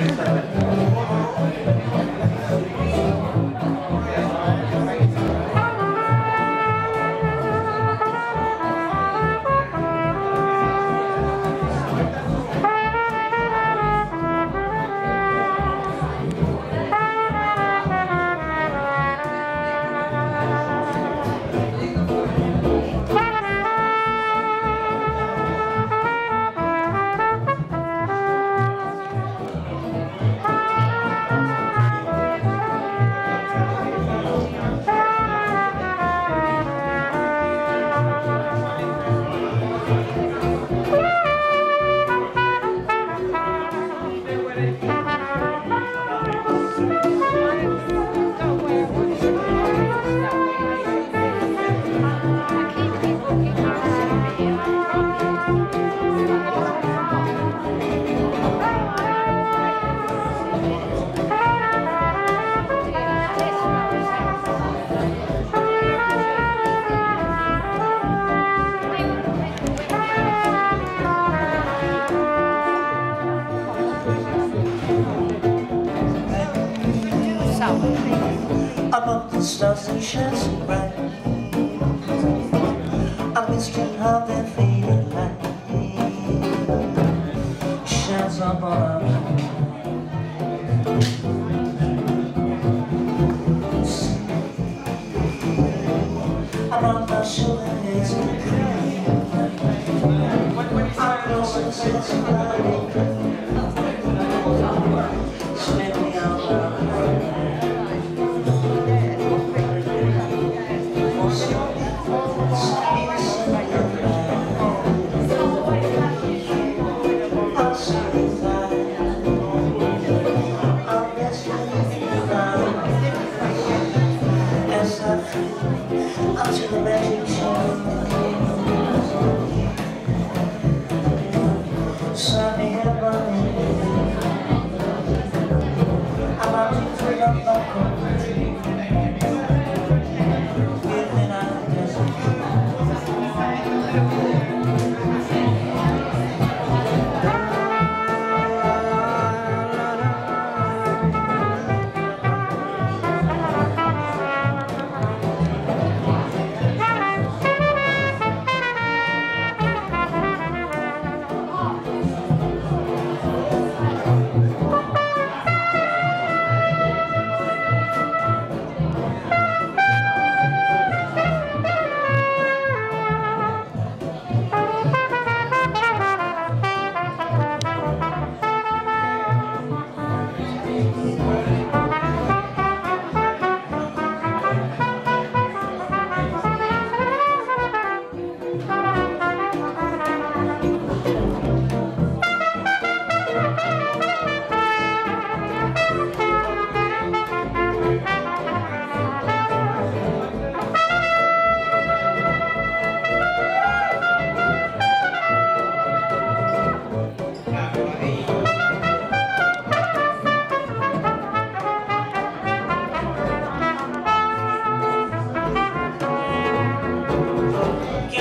何? stars and shine so bright. I'm wondering how they feel like Shines up on our I'm on my shoulders. I'm close to the to the bedroom.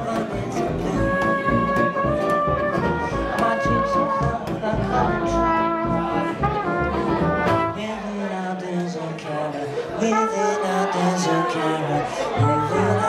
Living out there's a camera, living out there's a camera,